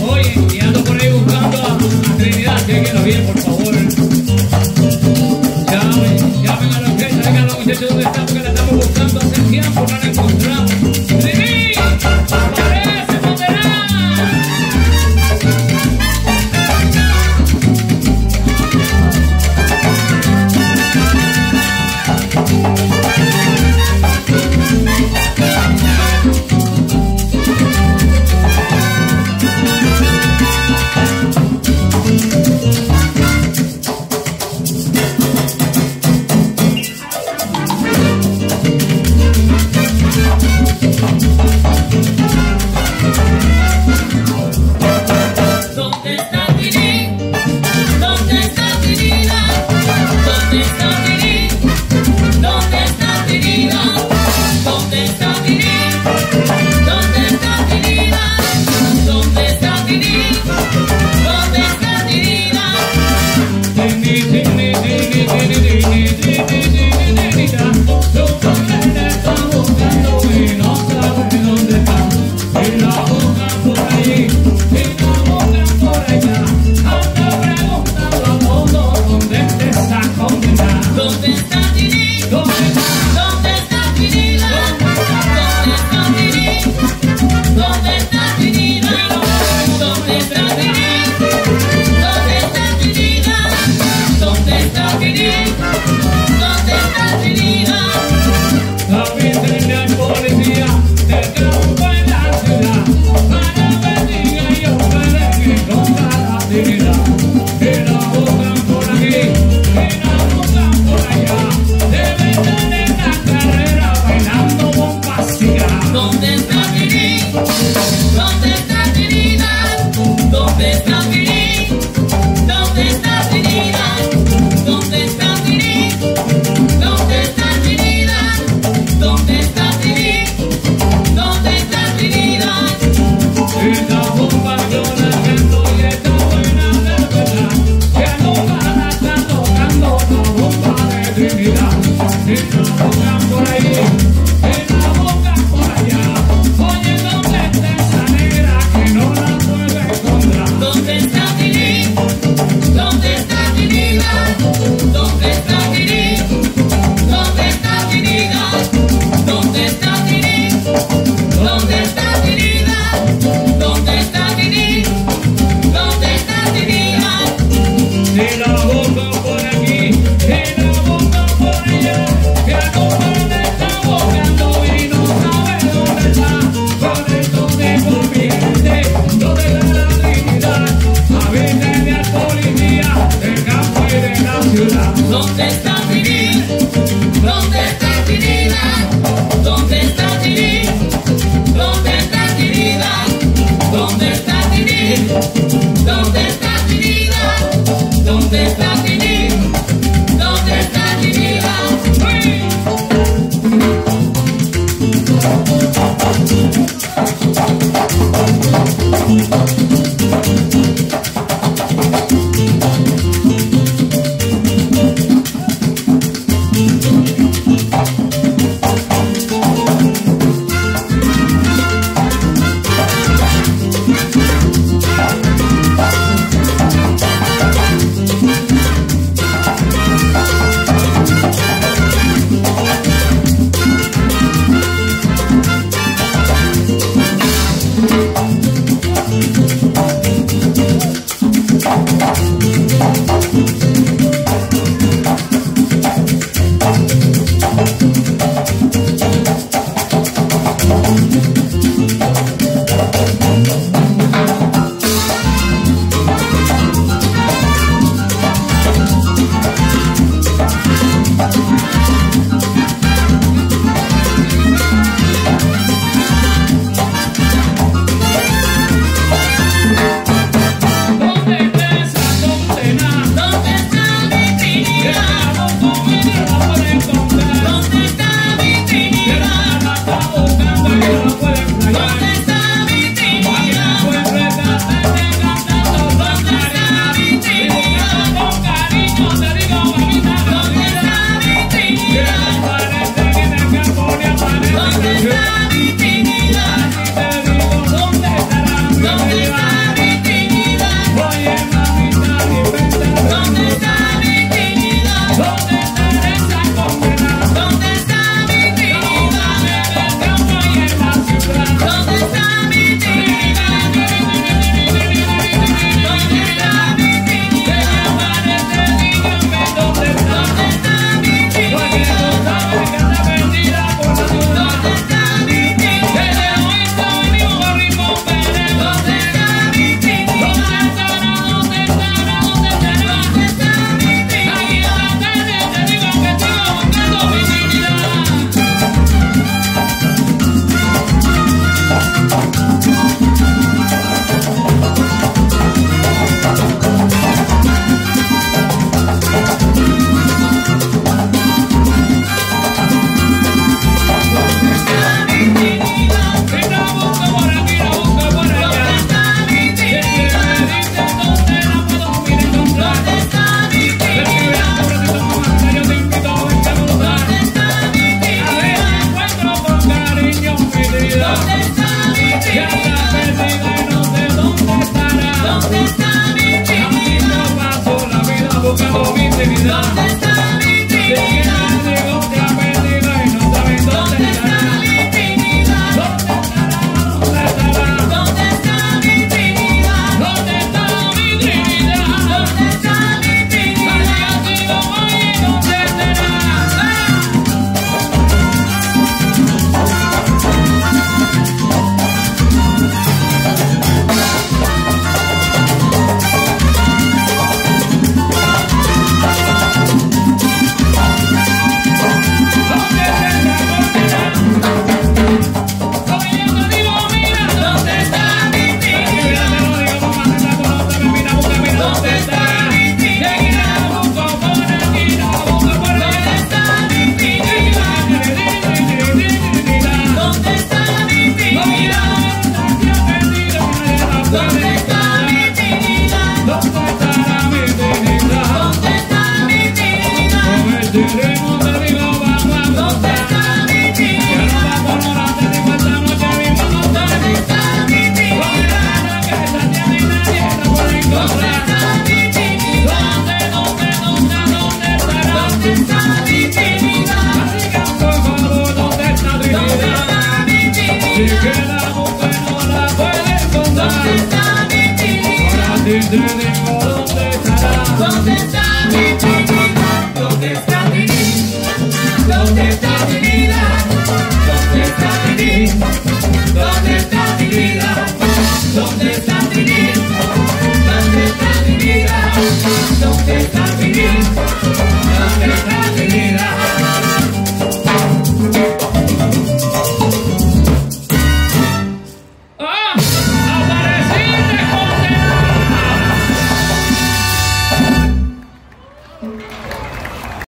Oigan, guiando por ahí buscando a Trinidad, ya que no viene, por favor. Llamen, llamen a la que vengan a los muchachos dónde están porque la estamos buscando hace tiempo y no la encontramos. Trinidad, aparece. I'm gonna ¿Dónde está vivir? ¿Dónde está Tirida? ¿Dónde está Tirida? ¿Dónde está Tirida? ¿Dónde está Tirida? ¿Dónde está Tirida? ¿Dónde está Yeah. do this.